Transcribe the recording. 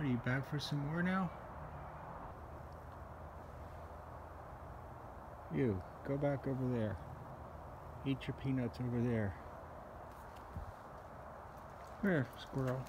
Are you back for some more now? You, go back over there. Eat your peanuts over there. Here, squirrel.